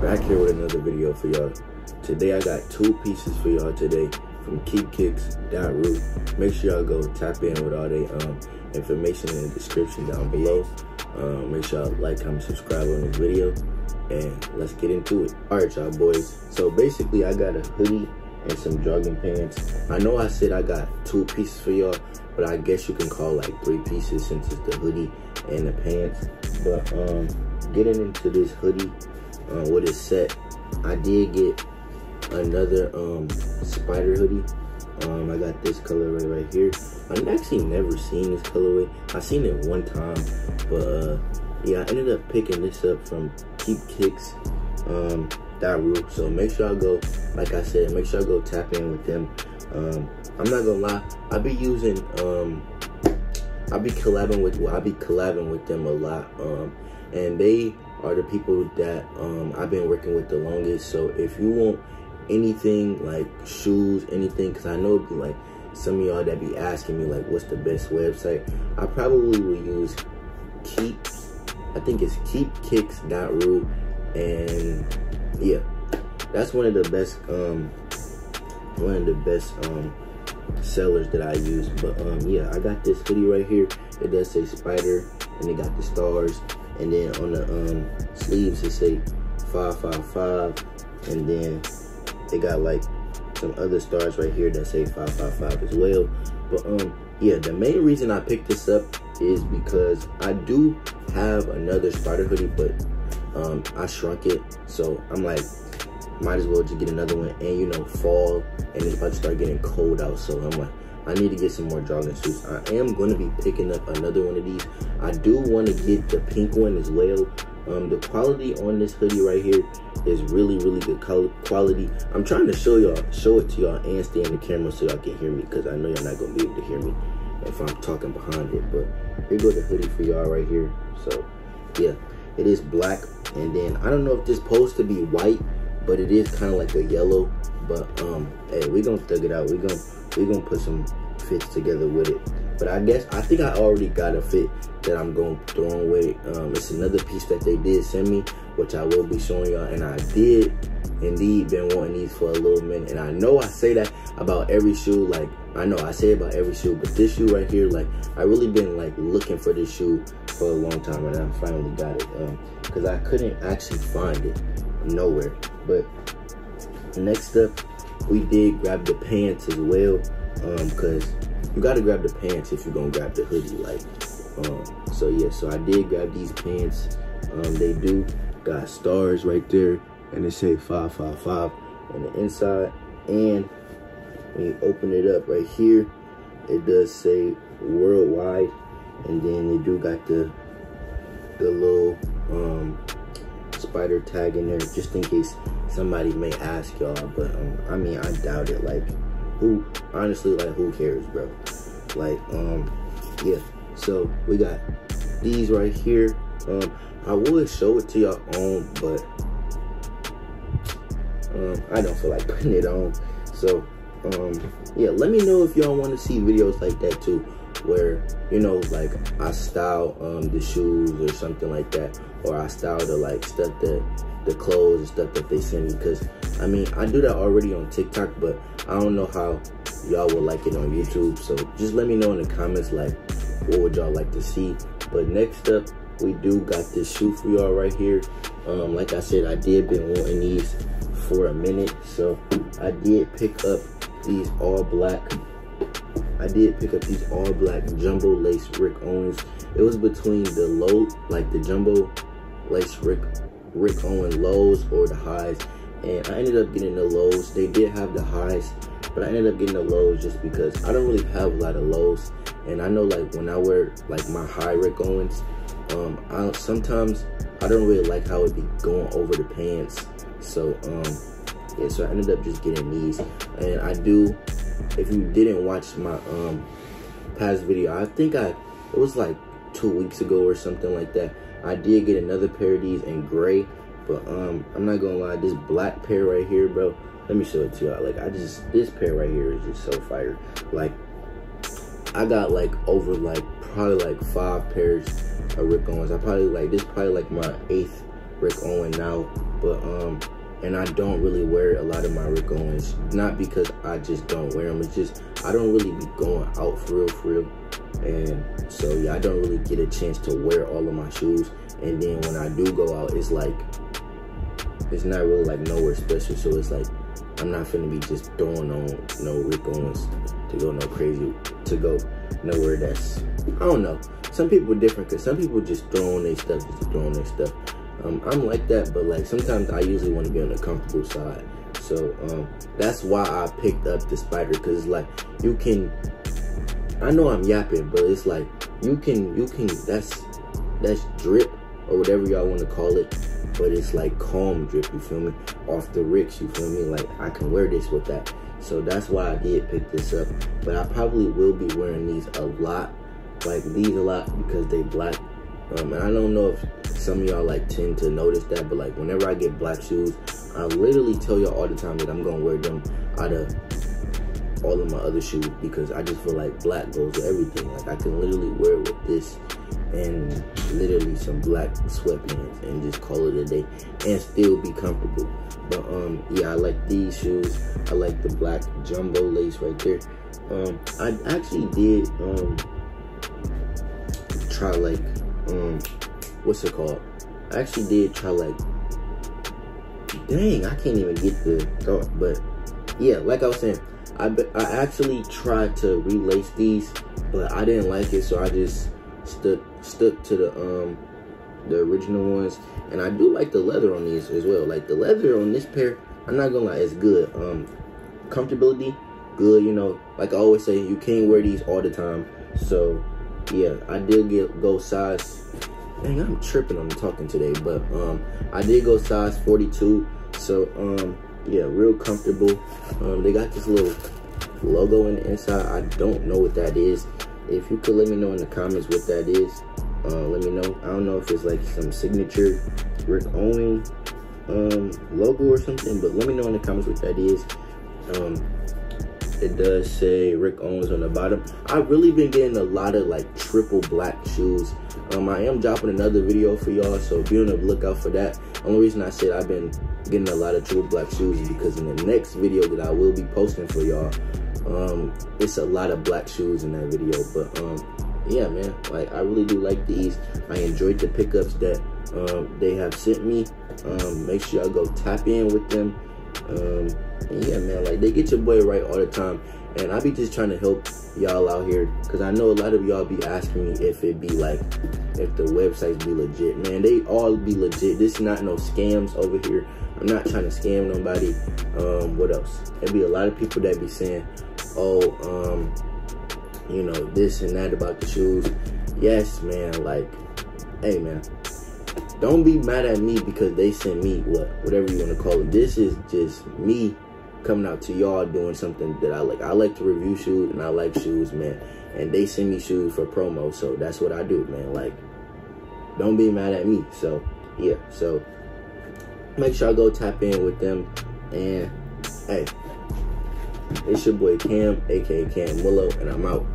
back here with another video for y'all. Today I got two pieces for y'all today from keepkicks.ru. Make sure y'all go tap in with all the um, information in the description down below. Um, make sure y'all like, comment, subscribe on this video, and let's get into it. All right, y'all boys. So basically, I got a hoodie and some jogging pants. I know I said I got two pieces for y'all, but I guess you can call like three pieces since it's the hoodie and the pants. But um, getting into this hoodie uh, with it set, I did get another um spider hoodie. Um, I got this colorway right here. I've actually never seen this colorway. I seen it one time, but uh, yeah, I ended up picking this up from Keep Kicks. Um, that rule. So make sure I go, like I said, make sure I go tap in with them. Um, I'm not gonna lie, I be using, um, I be collabing with, well, I be collabing with them a lot. Um, and they are the people that um, I've been working with the longest. So if you want anything like shoes, anything, because I know like some of y'all that be asking me like, what's the best website? I probably will use Keep. I think it's keepkicks.ru and yeah, that's one of the best um one of the best um sellers that I use. But um yeah, I got this hoodie right here. It does say spider and it got the stars. And then on the um sleeves it say 555 and then it got like some other stars right here that say 555 as well. But um yeah, the main reason I picked this up is because I do have another spider hoodie, but um, I shrunk it. So I'm like, might as well just get another one. And you know, fall and it's about to start getting cold out. So I'm like, I need to get some more jogging suits. I am going to be picking up another one of these. I do want to get the pink one as well. Um, the quality on this hoodie right here is really, really good quality. I'm trying to show y'all, show it to y'all and stay in the camera so y'all can hear me because I know y'all not going to be able to hear me if I'm talking behind it. But here go the hoodie for y'all right here. So, yeah, it is black and then I don't know if this supposed to be white, but it is kind of like a yellow. But um, hey, we gonna thug it out. We gonna we gonna put some fits together with it. But I guess I think I already got a fit that I'm gonna throw away. Um, it's another piece that they did send me, which I will be showing y'all. And I did indeed been wanting these for a little minute. And I know I say that about every shoe. Like I know I say about every shoe, but this shoe right here, like I really been like looking for this shoe for a long time, and I finally got it. Um, because I couldn't actually find it nowhere. But next up, we did grab the pants as well because um, you got to grab the pants if you're to grab the hoodie. Like, um, so yeah, so I did grab these pants. Um, they do got stars right there and they say 555 on the inside. And when you open it up right here, it does say worldwide. And then they do got the the little um, spider tag in there just in case somebody may ask y'all. But um, I mean, I doubt it. Like, who, honestly, like, who cares, bro? Like, um, yeah. So we got these right here. Um, I would show it to y'all on, but um, I don't feel like putting it on. So, um, yeah, let me know if y'all want to see videos like that too where you know like I style um the shoes or something like that or I style the like stuff that the clothes and stuff that they send me because I mean I do that already on TikTok but I don't know how y'all will like it on YouTube so just let me know in the comments like what would y'all like to see. But next up we do got this shoe for y'all right here. Um like I said I did been wanting these for a minute so I did pick up these all black. I did pick up these all black jumbo lace Rick Owens. It was between the low, like the jumbo lace Rick Rick Owen lows or the highs. And I ended up getting the lows. They did have the highs, but I ended up getting the lows just because I don't really have a lot of lows. And I know like when I wear like my high Rick Owens, um, I sometimes I don't really like how it be going over the pants. So um, yeah, so I ended up just getting these. And I do if you didn't watch my um past video, I think I it was like two weeks ago or something like that. I did get another pair of these in gray, but um I'm not gonna lie, this black pair right here, bro. Let me show it to y'all. Like I just this pair right here is just so fire. Like I got like over like probably like five pairs of Rick Owens. I probably like this probably like my eighth Rick Owen now. but um, and I don't really wear a lot of my Rick Owens. Not because I just don't wear them. It's just I don't really be going out for real, for real. And so yeah, I don't really get a chance to wear all of my shoes. And then when I do go out, it's like it's not really like nowhere special. So it's like I'm not finna be just throwing on no Rick Owens to go no crazy to go nowhere that's I don't know. Some people are different because some people just throw on their stuff just throw on their stuff. Um, I'm like that, but like sometimes I usually want to be on the comfortable side. So um, that's why I picked up the spider because like you can. I know I'm yapping, but it's like you can you can that's that's drip or whatever y'all want to call it, but it's like calm drip. You feel me? Off the ricks. You feel me? Like I can wear this with that. So that's why I did pick this up. But I probably will be wearing these a lot, like these a lot because they black. Um, and I don't know if some of y'all like tend to notice that, but like whenever I get black shoes, I literally tell y'all all the time that I'm gonna wear them out of all of my other shoes because I just feel like black goes with everything. Like I can literally wear it with this and literally some black sweatpants and just call it a day and still be comfortable. But um yeah, I like these shoes. I like the black jumbo lace right there. Um I actually did um try like um what's it called? I actually did try like dang, I can't even get the thought, but yeah, like I was saying, I, I actually tried to relace these, but I didn't like it, so I just stuck stuck to the um the original ones. And I do like the leather on these as well. Like the leather on this pair, I'm not gonna lie, it's good. Um, comfortability, good. You know, like I always say, you can't wear these all the time. So yeah, I did get go size. Dang, I'm tripping on the talking today, but um, I did go size 42. So um, yeah, real comfortable. Um, they got this little logo in the inside. I don't know what that is. If you could let me know in the comments what that is, uh, let me know. I don't know if it's like some signature Rick Owen um, logo or something, but let me know in the comments what that is. Um, it does say Rick Owens on the bottom. I've really been getting a lot of like triple black shoes. Um, I am dropping another video for y'all, so be on the lookout for that. Only reason I said I've been getting a lot of triple black shoes because in the next video that I will be posting for y'all, um, it's a lot of black shoes in that video. But um, yeah, man, like I really do like these. I enjoyed the pickups that um, they have sent me. Um, make sure y'all go tap in with them. Um, yeah, man, like they get your boy right all the time. And I be just trying to help y'all out here because I know a lot of y'all be asking me if it be like, if the websites be legit. Man, they all be legit. This is not no scams over here. I'm not trying to scam nobody. Um, what else? There be a lot of people that be saying, oh, um, you know, this and that about the shoes. Yes, man, like, hey, man, don't be mad at me because they sent me what, whatever you want to call it. This is just me coming out to y'all doing something that I like. I like to review shoes and I like shoes, man. And they send me shoes for promo, so that's what I do, man. Like, don't be mad at me. So, yeah. So, make sure I go tap in with them. And, hey, it's your boy Cam, aka Cam Willo, and I'm out.